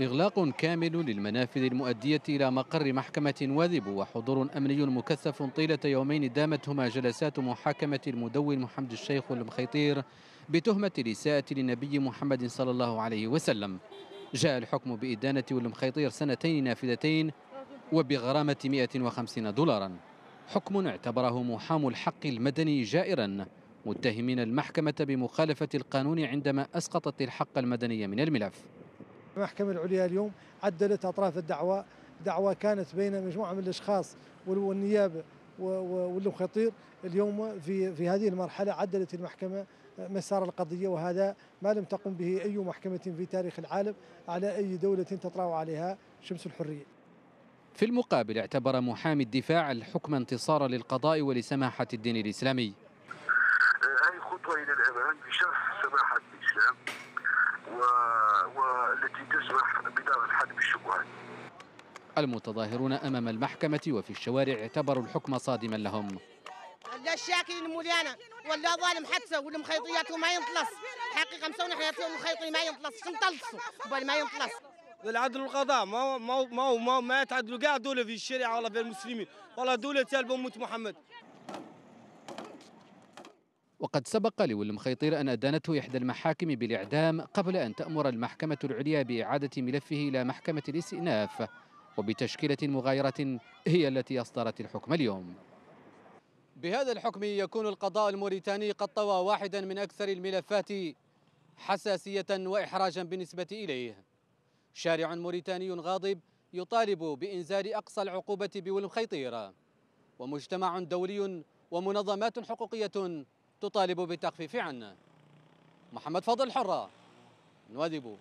إغلاق كامل للمنافذ المؤدية إلى مقر محكمة واذب وحضور أمني مكثف طيلة يومين دامتهما جلسات محاكمة المدون محمد الشيخ المخيطير بتهمة الإساءة للنبي محمد صلى الله عليه وسلم. جاء الحكم بإدانة والمخيطير سنتين نافذتين وبغرامة 150 دولارا. حكم اعتبره محام الحق المدني جائرا. متهمين المحكمة بمخالفة القانون عندما أسقطت الحق المدني من الملف. المحكمة العليا اليوم عدلت أطراف الدعوة. دعوة كانت بين مجموعة من الأشخاص والنيابة والمخيطير اليوم في في هذه المرحلة عدلت المحكمة مسار القضية وهذا ما لم تقم به أي محكمة في تاريخ العالم على أي دولة تطرأ عليها شمس الحرية. في المقابل اعتبر محامي الدفاع الحكم انتصارا للقضاء ولسماحة الدين الإسلامي. هذه خطوة إلى الأمام بشرح سماحة الإسلام و... بدار الحد بالشبهات المتظاهرون أمام المحكمة وفي الشوارع اعتبروا الحكم صادما لهم. لا الشاكي الموليانا ولا ظالم حتى ولا مخيطياته ما ينطلس حقيقة مسونا إحنا المخيطي ما ينطلس مطلسوا ما ينطلس العدل والقضاء ما ما ما ما, ما يتعدلوا. كاع دولة في الشريعة ولا في المسلمين. ولا دولة تال امه محمد. وقد سبق لول مخيطير أن أدانته إحدى المحاكم بالإعدام قبل أن تأمر المحكمة العليا بإعادة ملفه إلى محكمة الاستئناف وبتشكيلة مغايرة هي التي أصدرت الحكم اليوم. بهذا الحكم يكون القضاء الموريتاني قد طوى واحدا من أكثر الملفات حساسية وإحراجا بالنسبة إليه. شارع موريتاني غاضب يطالب بإنزال أقصى العقوبة بولم خيطير ومجتمع دولي ومنظمات حقوقية تطالب بالتخفيف عنه محمد فضل حرة نواذب